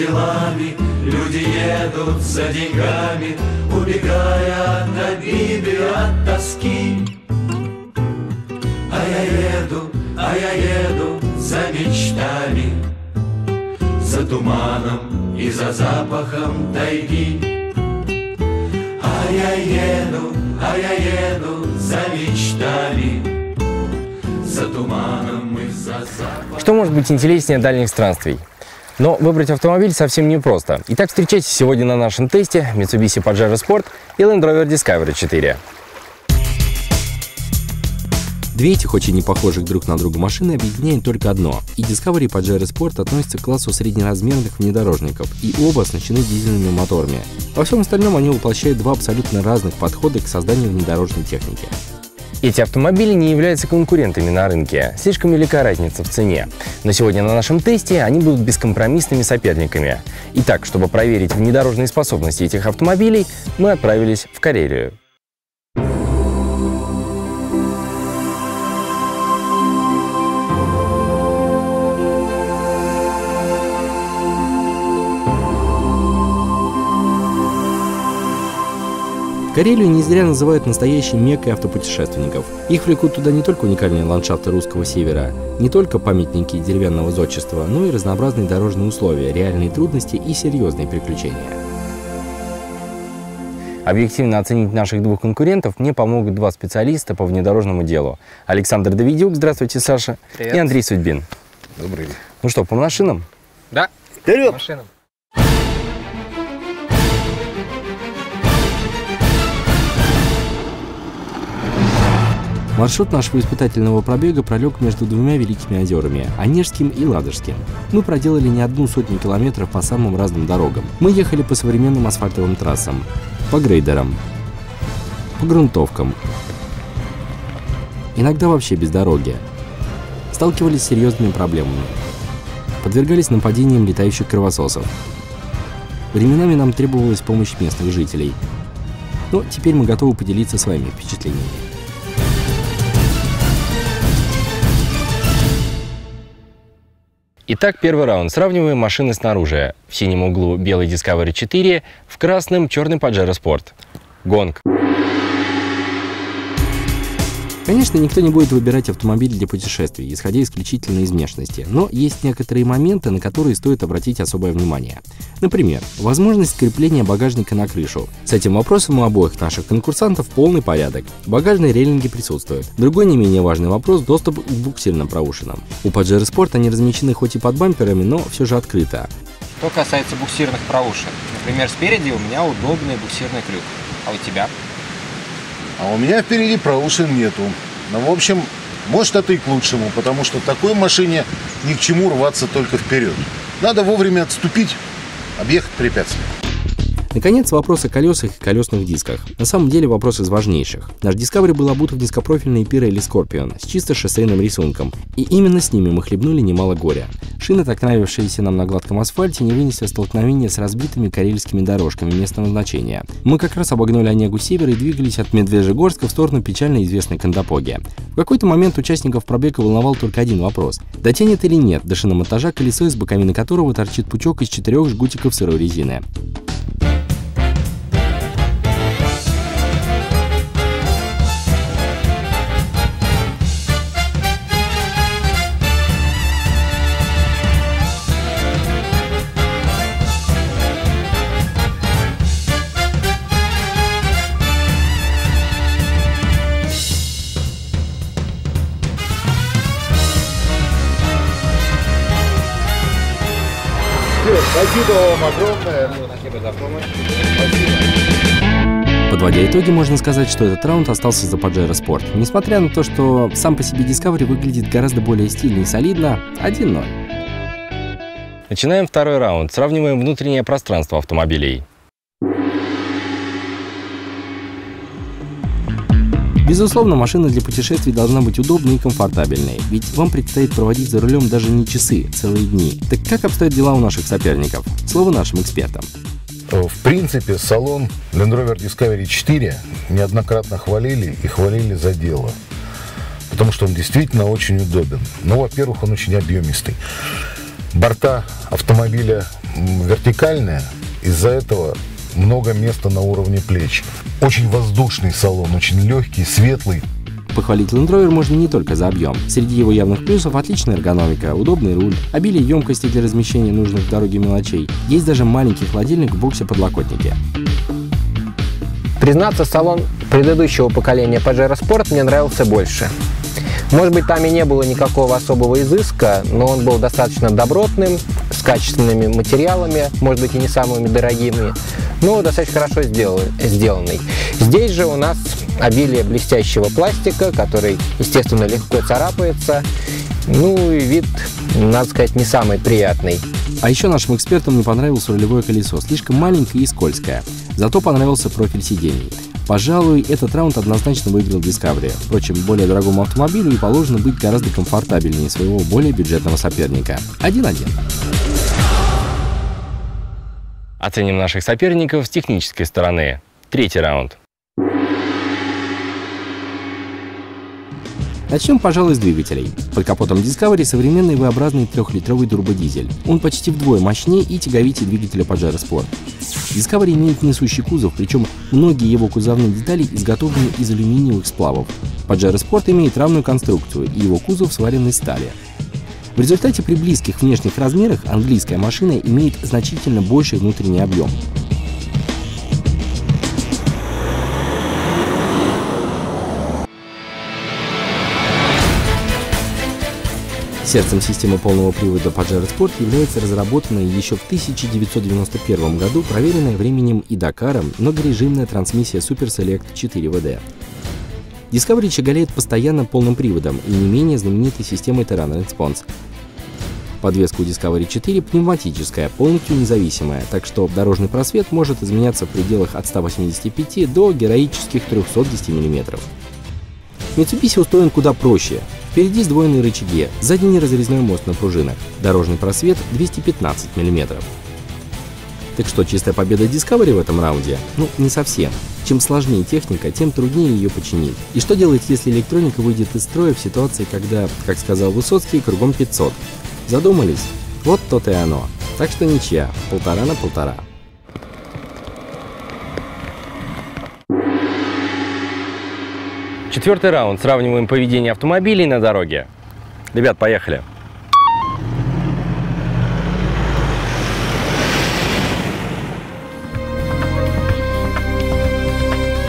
Делами, люди едут за деньгами, Убегая от обиды, от тоски. А я еду, а я еду за мечтами, За туманом и за запахом тайги. А я еду, а я еду за мечтами, За туманом и за запахом. Что может быть интереснее дальних странствий? Но выбрать автомобиль совсем непросто. Итак, встречайте сегодня на нашем тесте Mitsubishi Pajero Sport и Land Rover Discovery 4. Две этих очень непохожих друг на друга машины объединяет только одно. И Discovery и Pajero Sport относятся к классу среднеразмерных внедорожников, и оба оснащены дизельными моторами. Во всем остальном они воплощают два абсолютно разных подхода к созданию внедорожной техники. Эти автомобили не являются конкурентами на рынке. Слишком велика разница в цене. Но сегодня на нашем тесте они будут бескомпромиссными соперниками. Итак, чтобы проверить внедорожные способности этих автомобилей, мы отправились в Карелию. Карелию не зря называют настоящей меккой автопутешественников. Их влекут туда не только уникальные ландшафты русского севера, не только памятники деревянного зодчества, но и разнообразные дорожные условия, реальные трудности и серьезные приключения. Объективно оценить наших двух конкурентов мне помогут два специалиста по внедорожному делу. Александр Давидюк, здравствуйте, Саша, Привет. и Андрей Судьбин. Добрый день. Ну что, по машинам? Да, Вперед! машинам. Маршрут нашего испытательного пробега пролег между двумя великими озерами – Онежским и Ладожским. Мы проделали не одну сотню километров по самым разным дорогам. Мы ехали по современным асфальтовым трассам, по грейдерам, по грунтовкам, иногда вообще без дороги. Сталкивались с серьезными проблемами. Подвергались нападениям летающих кровососов. Временами нам требовалась помощь местных жителей. Но теперь мы готовы поделиться своими впечатлениями. Итак, первый раунд. Сравниваем машины снаружи. В синем углу белый Discovery 4, в красном черный Pajero Sport. Гонг. Конечно, никто не будет выбирать автомобиль для путешествий, исходя исключительно из внешности, но есть некоторые моменты, на которые стоит обратить особое внимание. Например, возможность крепления багажника на крышу. С этим вопросом у обоих наших конкурсантов полный порядок. Багажные рейлинги присутствуют. Другой не менее важный вопрос – доступ к буксирным проушинам. У Pajero Sport они размещены хоть и под бамперами, но все же открыто. Что касается буксирных проушин. Например, спереди у меня удобный буксирный крюк. А у тебя? А у меня впереди проушин нету. Ну, в общем, может, это и к лучшему, потому что такой машине ни к чему рваться только вперед. Надо вовремя отступить, объехать препятствие. Наконец, вопрос о колесах и колесных дисках. На самом деле вопрос из важнейших. Наш Discovery был обут в низкопрофильные Pirelli Scorpion с чисто шоссейным рисунком. И именно с ними мы хлебнули немало горя. Шины, так нравившиеся нам на гладком асфальте, не вынесли столкновения с разбитыми карельскими дорожками местного значения. Мы как раз обогнули Онегу север и двигались от Медвежьегорска в сторону печально известной Кандапоги. В какой-то момент участников пробега волновал только один вопрос. Дотянет или нет до шиномонтажа колесо, из боковины которого торчит пучок из четырех жгутиков сырой резины. Спасибо вам огромное. Подводя итоги, можно сказать, что этот раунд остался за Pajero Sport. Несмотря на то, что сам по себе Discovery выглядит гораздо более стильно и солидно, 1-0. Начинаем второй раунд. Сравниваем внутреннее пространство автомобилей. Безусловно, машина для путешествий должна быть удобной и комфортабельной, ведь вам предстоит проводить за рулем даже не часы, целые дни. Так как обстоят дела у наших соперников? Слово нашим экспертам. В принципе, салон Land Rover Discovery 4 неоднократно хвалили и хвалили за дело. Потому что он действительно очень удобен. Ну, во-первых, он очень объемистый. Борта автомобиля вертикальная, из-за этого много места на уровне плеч. Очень воздушный салон, очень легкий, светлый. Похвалить Land Rover можно не только за объем. Среди его явных плюсов отличная эргономика, удобный руль, обилие емкости для размещения нужных в дороге мелочей. Есть даже маленький холодильник в боксе подлокотнике. Признаться, салон предыдущего поколения Pajero Sport мне нравился больше. Может быть, там и не было никакого особого изыска, но он был достаточно добротным, с качественными материалами, может быть, и не самыми дорогими, но достаточно хорошо сделан, сделанный. Здесь же у нас обилие блестящего пластика, который, естественно, легко царапается, ну и вид, надо сказать, не самый приятный. А еще нашим экспертам не понравилось рулевое колесо, слишком маленькое и скользкое. Зато понравился профиль сидений. Пожалуй, этот раунд однозначно выиграл Discovery. Впрочем, более дорогому автомобилю и положено быть гораздо комфортабельнее своего более бюджетного соперника. 1-1. Оценим наших соперников с технической стороны. Третий раунд. Начнем, пожалуй, с двигателей. Под капотом Discovery современный V-образный трехлитровый турбодизель. Он почти вдвое мощнее и тяговитее двигателя Pajero Sport. Discovery имеет несущий кузов, причем многие его кузовные детали изготовлены из алюминиевых сплавов. Pajero Sport имеет равную конструкцию, и его кузов сварен из стали. В результате при близких внешних размерах английская машина имеет значительно больший внутренний объем. Сердцем системы полного привода Pajero Sport является разработанная еще в 1991 году проверенная временем и Дакаром многорежимная трансмиссия Super Select 4 WD. Discovery щеголяет постоянно полным приводом и не менее знаменитой системой Terran Response. Подвеска у Discovery 4 пневматическая, полностью независимая, так что дорожный просвет может изменяться в пределах от 185 до героических 310 мм. Mitsubishi устроен куда проще. Впереди сдвоенные рычаги, сзади неразрезной мост на пружинах, дорожный просвет 215 мм. Так что, чистая победа Discovery в этом раунде? Ну, не совсем. Чем сложнее техника, тем труднее ее починить. И что делать, если электроника выйдет из строя в ситуации, когда, как сказал Высоцкий, кругом 500? Задумались? Вот то-то и оно. Так что ничья, полтора на полтора. Четвертый раунд. Сравниваем поведение автомобилей на дороге. Ребят, поехали.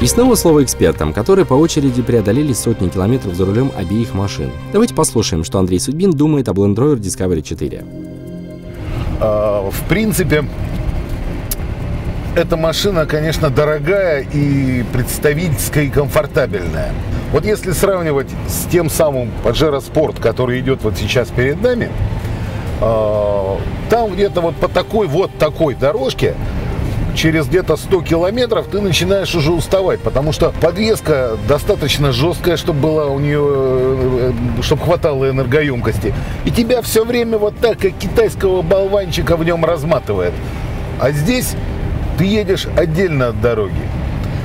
И снова слово экспертам, которые по очереди преодолели сотни километров за рулем обеих машин. Давайте послушаем, что Андрей Судьбин думает об Land Rover Discovery 4. А, в принципе, эта машина, конечно, дорогая и представительская и комфортабельная. Вот если сравнивать с тем самым Pajero Sport, который идет вот сейчас перед нами, э, там где-то вот по такой вот такой дорожке через где-то 100 километров ты начинаешь уже уставать, потому что подвеска достаточно жесткая, чтобы была у нее, э, чтобы хватало энергоемкости. И тебя все время вот так, как китайского болванчика в нем разматывает. А здесь ты едешь отдельно от дороги.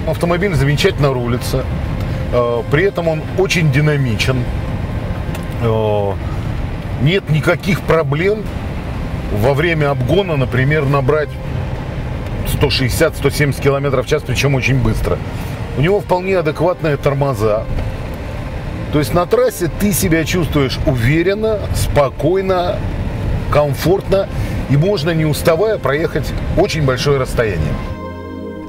Автомобиль замечательно рулится. Э, при этом он очень динамичен. Э, нет никаких проблем во время обгона, например, набрать 160-170 км в час, причем очень быстро. У него вполне адекватные тормоза. То есть на трассе ты себя чувствуешь уверенно, спокойно, комфортно и можно не уставая проехать очень большое расстояние.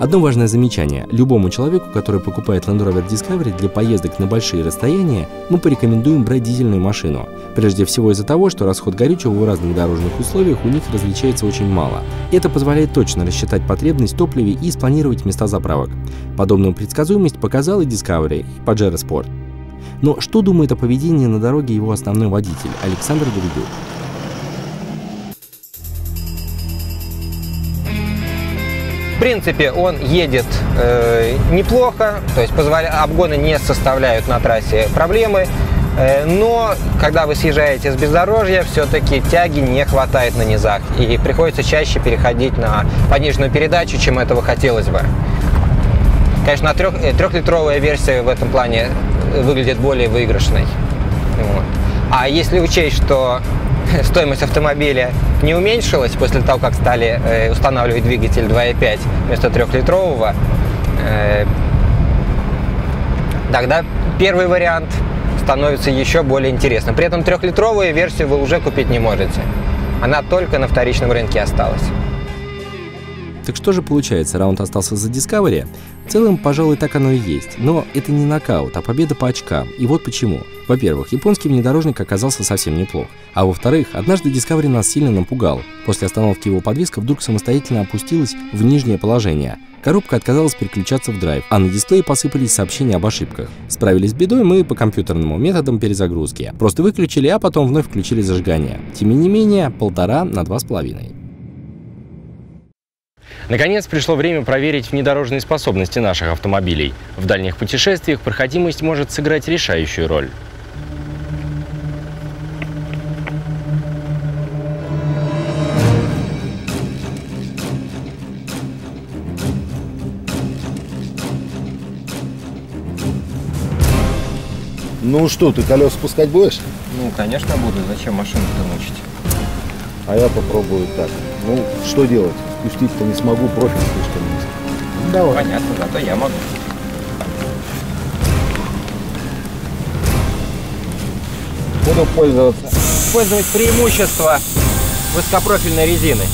Одно важное замечание. Любому человеку, который покупает Land Rover Discovery для поездок на большие расстояния, мы порекомендуем брать дизельную машину. Прежде всего из-за того, что расход горючего в разных дорожных условиях у них различается очень мало. Это позволяет точно рассчитать потребность в топливе и спланировать места заправок. Подобную предсказуемость показал и Discovery, и Pajero Sport. Но что думает о поведении на дороге его основной водитель Александр Давидюк? В принципе, он едет э, неплохо, то есть позволя... обгоны не составляют на трассе проблемы. Э, но когда вы съезжаете с бездорожья, все-таки тяги не хватает на низах. И приходится чаще переходить на пониженную передачу, чем этого хотелось бы. Конечно, трех, э, трехлитровая версия в этом плане выглядит более выигрышной. Вот. А если учесть, что стоимость автомобиля не уменьшилась после того, как стали э, устанавливать двигатель 2.5 вместо трехлитрового, э, тогда первый вариант становится еще более интересным. При этом трехлитровую версию вы уже купить не можете. Она только на вторичном рынке осталась. Так что же получается, раунд остался за Discovery? В целом, пожалуй, так оно и есть. Но это не нокаут, а победа по очкам. И вот почему. Во-первых, японский внедорожник оказался совсем неплох. А во-вторых, однажды Discovery нас сильно напугал. После остановки его подвеска вдруг самостоятельно опустилась в нижнее положение. Коробка отказалась переключаться в драйв, а на дисплее посыпались сообщения об ошибках. Справились с бедой мы по компьютерному методам перезагрузки. Просто выключили, а потом вновь включили зажигание. Тем не менее, полтора на два с половиной. Наконец пришло время проверить внедорожные способности наших автомобилей. В дальних путешествиях проходимость может сыграть решающую роль. Ну что, ты колес спускать будешь? Ну, конечно, буду. Зачем машину-то мучить? А я попробую так. Ну, что делать? Спустить-то не смогу, профиль слишком низкий. Ну, давай. Понятно, зато я могу. Буду пользоваться. Использовать преимущество высокопрофильной резины.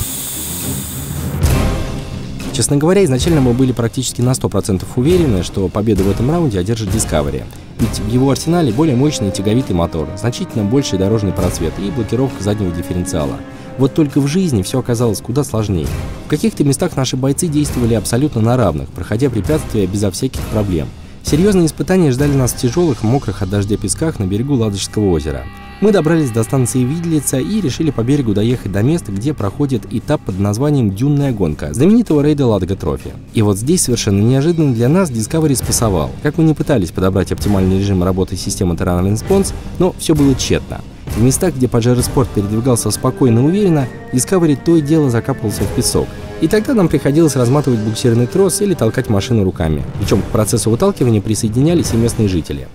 Честно говоря, изначально мы были практически на 100% уверены, что победу в этом раунде одержит Discovery. Ведь в его арсенале более мощный тяговитый мотор, значительно больший дорожный просвет и блокировка заднего дифференциала. Вот только в жизни все оказалось куда сложнее. В каких-то местах наши бойцы действовали абсолютно на равных, проходя препятствия безо всяких проблем. Серьезные испытания ждали нас в тяжелых, мокрых от дождя песках на берегу Ладожского озера. Мы добрались до станции Видлица и решили по берегу доехать до места, где проходит этап под названием «Дюнная гонка» знаменитого рейда Ладога Трофи. И вот здесь совершенно неожиданно для нас Discovery спасовал. Как мы не пытались подобрать оптимальный режим работы системы Terrain Response, но все было тщетно. В местах, где Pajero Sport передвигался спокойно и уверенно, Discovery то и дело закапывался в песок. И тогда нам приходилось разматывать буксирный трос или толкать машину руками. Причем к процессу выталкивания присоединялись и местные жители.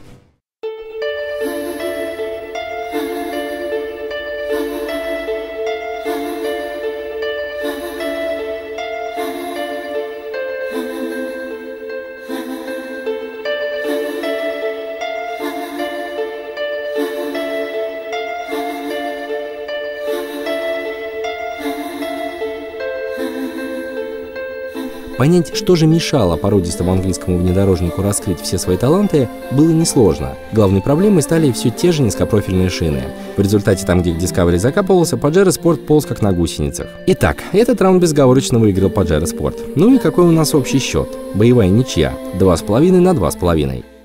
Понять, что же мешало породистому английскому внедорожнику раскрыть все свои таланты, было несложно. Главной проблемой стали все те же низкопрофильные шины. В результате там, где Discovery закапывался, Pajero Sport полз как на гусеницах. Итак, этот раунд безговорочно выиграл Pajero Sport. Ну и какой у нас общий счет? Боевая ничья. 2,5 на 2,5.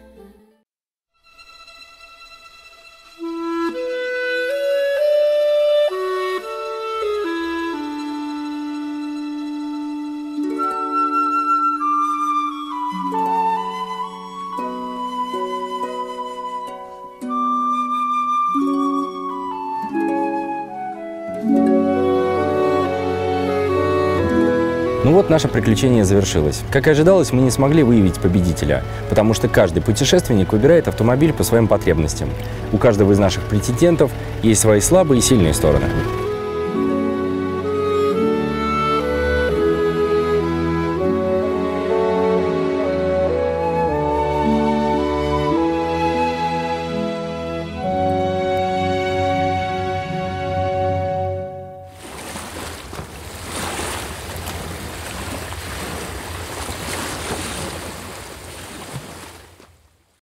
Вот наше приключение завершилось. Как и ожидалось, мы не смогли выявить победителя, потому что каждый путешественник выбирает автомобиль по своим потребностям. У каждого из наших претендентов есть свои слабые и сильные стороны.